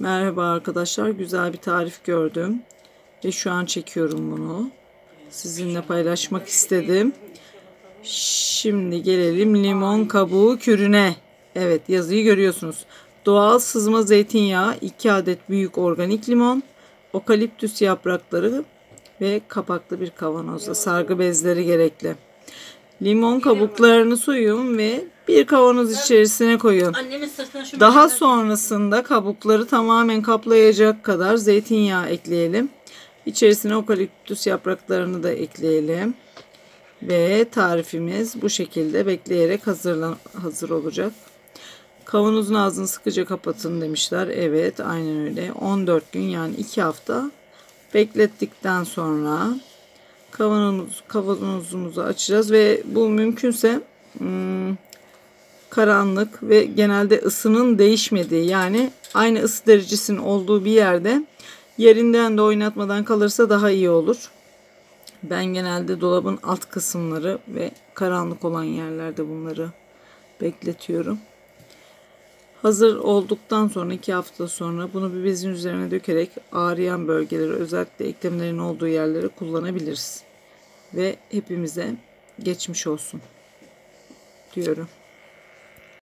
Merhaba arkadaşlar. Güzel bir tarif gördüm. Ve şu an çekiyorum bunu. Sizinle paylaşmak istedim. Şimdi gelelim limon kabuğu kürüne. Evet yazıyı görüyorsunuz. Doğal sızma zeytinyağı, 2 adet büyük organik limon, okaliptüs yaprakları ve kapaklı bir kavanozda sargı bezleri gerekli. Limon kabuklarını soyun ve bir kavanoz içerisine koyun. Annemin Daha sonrasında kabukları tamamen kaplayacak kadar zeytinyağı ekleyelim. İçerisine okaliptüs yapraklarını da ekleyelim. Ve tarifimiz bu şekilde bekleyerek hazırlan hazır olacak. Kavanozun ağzını sıkıca kapatın demişler. Evet aynen öyle. 14 gün yani 2 hafta beklettikten sonra kavanoz, kavanozumuzu açacağız ve bu mümkünse hmm, karanlık ve genelde ısının değişmediği yani aynı ısı derecesinin olduğu bir yerde yerinden de oynatmadan kalırsa daha iyi olur. Ben genelde dolabın alt kısımları ve karanlık olan yerlerde bunları bekletiyorum. Hazır olduktan sonra iki hafta sonra bunu bir bezin üzerine dökerek ağrıyan bölgeleri özellikle eklemlerin olduğu yerlere kullanabiliriz. Ve hepimize geçmiş olsun diyorum.